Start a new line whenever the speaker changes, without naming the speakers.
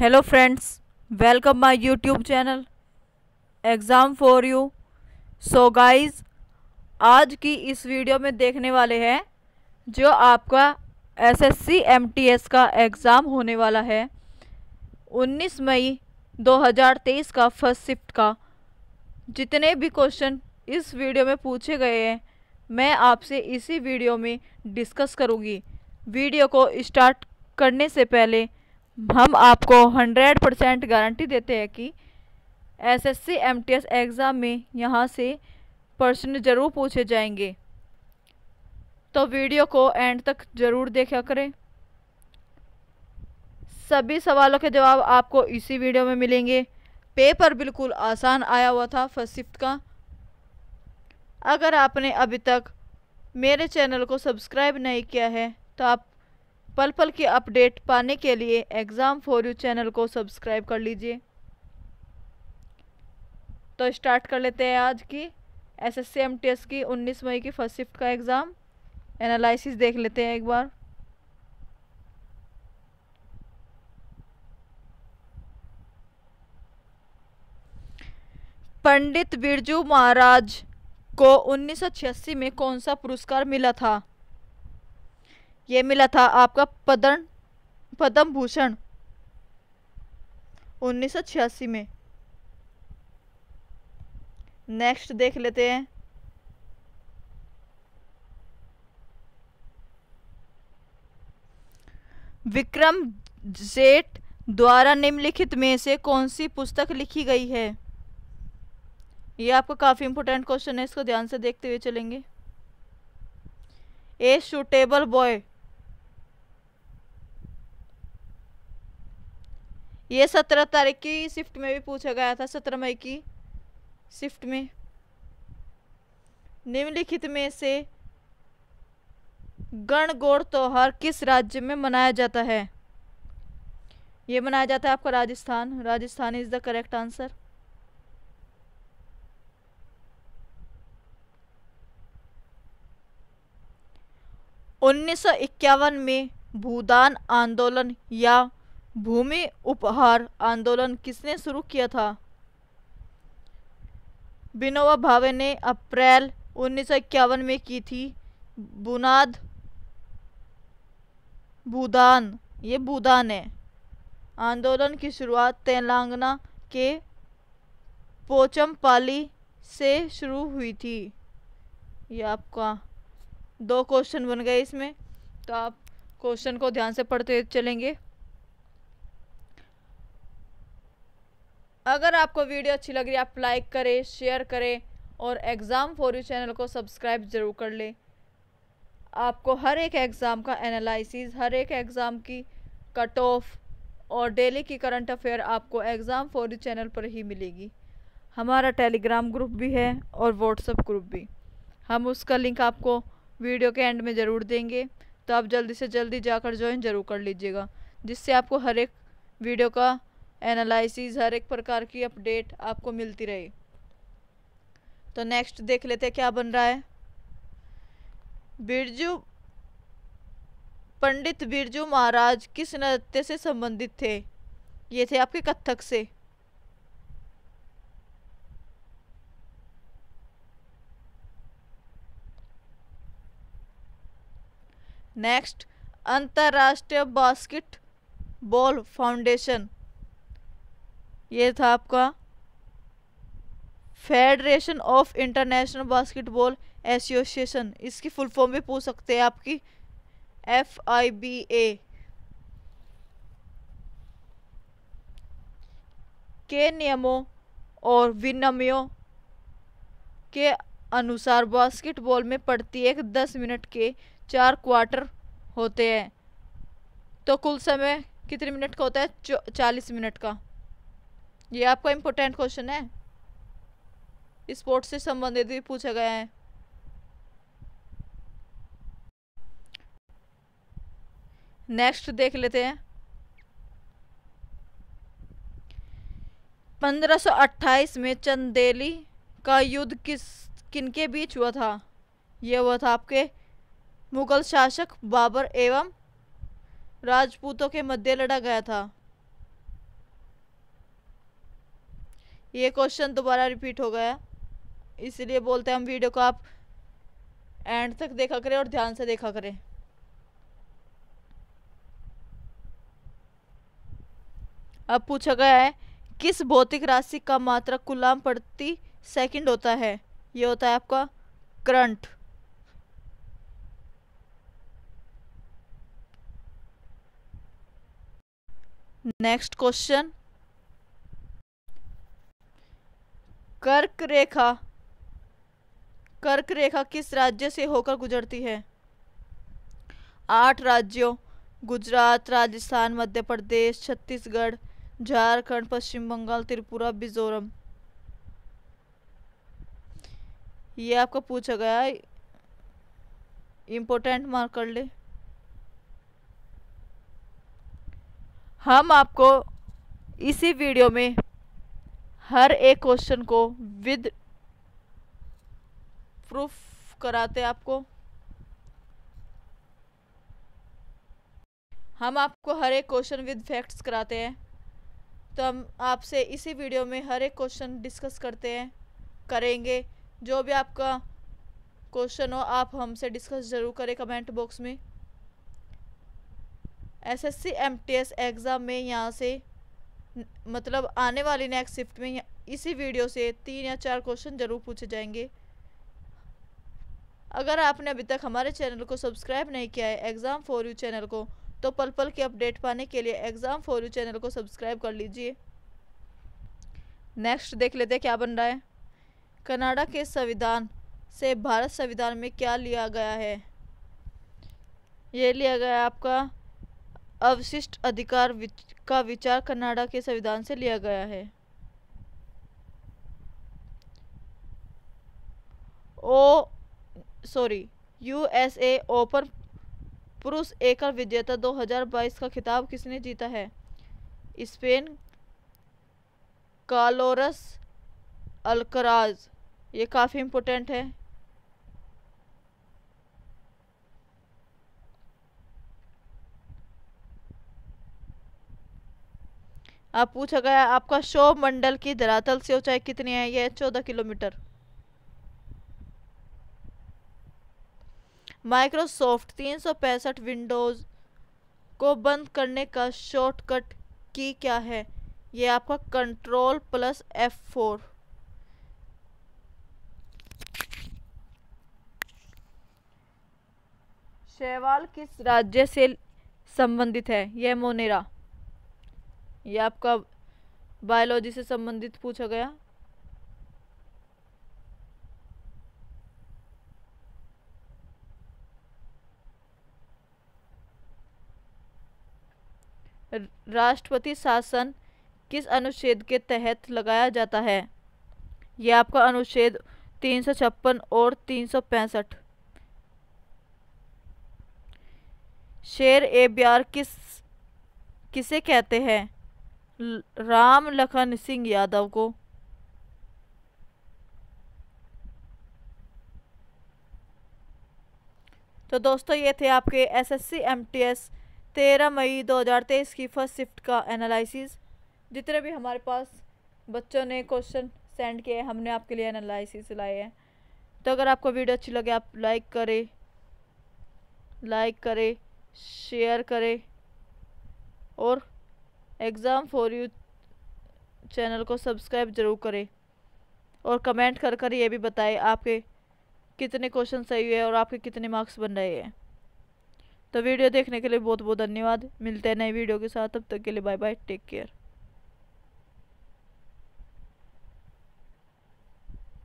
Hello friends welcome my YouTube channel exam for you so guys आज की इस video में देखने वाले हैं जो आपका एसएससी एमटीएस का एग्ज़ाम होने वाला है। 19 मई 2023 का फ़र्स्ट शिफ्ट का। जितने भी क्वेश्चन इस वीडियो में पूछे गए हैं, मैं आपसे इसी वीडियो में डिस्कस करूँगी। वीडियो को स्टार्ट करने से पहले हम आपको 100 परसेंट गारंटी देते हैं कि एसएससी एमटीएस एग्ज़ाम में यहाँ से प्रश्न ज़रूर पूछे जाएँगे। तो वीडियो को एंड तक ज़रूर देखा करें। सभी सवालों के जवाब आपको इसी वीडियो में मिलेंगे। पेपर बिल्कुल आसान आया हुआ था फ़र्स्ट शिफ्ट का। अगर आपने अभी तक मेरे चैनल को सब्सक्राइब नहीं किया है तो आप पल पल की अपडेट पाने के लिए एग्ज़ाम फॉर यू चैनल को सब्सक्राइब कर लीजिए। तो स्टार्ट कर लेते हैं आज की S S C M T S की 19 मई की फ़र्स्ट शिफ्ट का एग्ज़ाम एनालिसिस देख लेते हैं एक बार। पंडित बिरजू महाराज को 1986 में कौन सा पुरस्कार मिला था? ये मिला था आपका पदम पद्म भूषण उन्नीस सौ छियासी में। नेक्स्ट देख लेते हैं। विक्रम जेठ द्वारा निम्नलिखित में से कौन सी पुस्तक लिखी गई है? ये आपका काफ़ी इंपॉर्टेंट क्वेश्चन है, इसको ध्यान से देखते हुए चलेंगे। ए सुटेबल बॉय ये सत्रह तारीख की शिफ्ट में भी पूछा गया था, सत्रह मई की शिफ्ट में। निम्नलिखित में से गणगौर त्योहार किस राज्य में मनाया जाता है? ये मनाया जाता है आपका Rajasthan. Rajasthan is the correct answer उन्नीस सौ इक्यावन में भूदान आंदोलन या भूमि उपहार आंदोलन किसने शुरू किया था? बिनोवा भावे ने अप्रैल उन्नीस सौ इक्यावन में की थी बुनाद भूदान ये भूदान है। आंदोलन की शुरुआत तेलंगाना के पोचमपाली से शुरू हुई थी। ये आपका दो क्वेश्चन बन गए इसमें। तो आप क्वेश्चन को ध्यान से पढ़ते चलेंगे। अगर आपको वीडियो अच्छी लग रही है, आप लाइक करें शेयर करें और एग्ज़ाम फॉर यू चैनल को सब्सक्राइब ज़रूर कर लें। आपको हर एक एग्ज़ाम का एनालिसिस हर एक एग्ज़ाम की कट ऑफ़ और डेली की करंट अफेयर आपको एग्ज़ाम फॉर यू चैनल पर ही मिलेगी। हमारा टेलीग्राम ग्रुप भी है और व्हाट्सअप ग्रुप भी। हम उसका लिंक आपको वीडियो के एंड में ज़रूर देंगे। तो आप जल्दी से जल्दी जाकर ज्वाइन ज़रूर कर लीजिएगा, जिससे आपको हर एक वीडियो का एनालिसिस हर एक प्रकार की अपडेट आपको मिलती रहे। तो नेक्स्ट देख लेते हैं क्या बन रहा है। बिरजू, पंडित बिरजू महाराज किस नृत्य से संबंधित थे? ये थे आपके कथक से। नेक्स्ट अंतर्राष्ट्रीय बास्केट बॉल फाउंडेशन। ये था आपका federation of international basketball association इसकी फुल फॉर्म भी पूछ सकते हैं आपकी। एफ़ आई बी ए के नियमों और विनियमों के अनुसार बास्केटबॉल में प्रत्येक दस मिनट के चार क्वार्टर होते हैं। तो कुल समय कितने मिनट का होता है? चालीस मिनट का। ये आपका इम्पोर्टेंट क्वेश्चन है। स्पोर्ट्स से संबंधित भी पूछा गया है। नेक्स्ट देख लेते हैं। 1528 में चंदेली का युद्ध किस, किनके बीच हुआ था? यह हुआ था आपके मुगल शासक बाबर एवं राजपूतों के मध्य लड़ा गया था। ये क्वेश्चन दोबारा रिपीट हो गया। इसलिए बोलते हैं हम वीडियो को आप एंड तक देखा करें और ध्यान से देखा करें। अब पूछा गया है, किस भौतिक राशि का मात्रा कुलाम प्रति सेकंड होता है? ये होता है आपका करंट। Next question. कर्क रेखा कर्क रेखा किस राज्य से होकर गुजरती है? आठ राज्यों, गुजरात, राजस्थान, मध्य प्रदेश, छत्तीसगढ़, झारखंड, पश्चिम बंगाल, त्रिपुरा, मिजोरम। ये आपको पूछा गया इम्पोर्टेंट मार्क कर ले। हम आपको इसी वीडियो में हर एक क्वेश्चन को विद प्रूफ कराते आपको। हम आपको हर एक क्वेश्चन विद फैक्ट्स कराते हैं। तो हम आपसे इसी वीडियो में हर एक क्वेश्चन डिस्कस करते हैं, करेंगे। जो भी आपका क्वेश्चन हो, आप हमसे डिस्कस ज़रूर करें कमेंट बॉक्स में। एसएससी एमटीएस एग्ज़ाम में यहाँ से मतलब आने वाली नेक्स्ट शिफ्ट में इसी वीडियो से तीन या चार क्वेश्चन ज़रूर पूछे जाएँगे। अगर आपने अभी तक हमारे चैनल को सब्सक्राइब नहीं किया है एग्ज़ाम फॉर यू चैनल को तो पल पल के अपडेट पाने के लिए एग्ज़ाम फॉर यू चैनल को सब्सक्राइब कर लीजिए। नेक्स्ट देख लेते क्या बन रहा है। कनाडा के संविधान से भारत संविधान में क्या लिया गया है? ये लिया गया आपका अवशिष्ट अधिकार विच, का विचार कनाडा के संविधान से लिया गया है। ओ सॉरी यूएसए ओपन पुरुष एकल विजेता 2022 का खिताब किसने जीता है? Spain Carlos Alcaraz. ये काफ़ी इम्पोर्टेंट है। आप पूछा गया, आपका शो मंडल की धरातल से ऊंचाई कितनी है? यह चौदह किलोमीटर। माइक्रोसॉफ्ट तीन सौ पैंसठ विंडोज़ को बंद करने का शॉर्टकट की क्या है? ये आपका कंट्रोल प्लस एफ़ फोर। शैवाल किस राज्य से संबंधित है? यह मोनेरा। ये आपका बायोलॉजी से संबंधित पूछा गया। राष्ट्रपति शासन किस अनुच्छेद के तहत लगाया जाता है? यह आपका अनुच्छेद तीन सौ छप्पन और तीन सौ पैंसठ। शेर ए ब्यार किस, किसे कहते हैं? राम लखन सिंह यादव को तो दोस्तों, ये थे आपके एसएससी एमटीएस तेरह मई 2023 की फ़र्स्ट शिफ्ट का एनालिसिस जितने भी हमारे पास बच्चों ने क्वेश्चन सेंड किए हमने आपके लिए एनालिसिस लाए हैं। तो अगर आपको वीडियो अच्छी लगे, आप लाइक करें लाइक करें शेयर करें और एग्ज़ाम फॉर यू चैनल को सब्सक्राइब ज़रूर करें और कमेंट कर कर ये भी बताएँ आपके कितने क्वेश्चन सही हुए और आपके कितने मार्क्स बन रहे हैं। तो वीडियो देखने के लिए बहुत बहुत धन्यवाद। मिलते हैं नए वीडियो के साथ। तब तक के लिए बाय बाय टेक केयर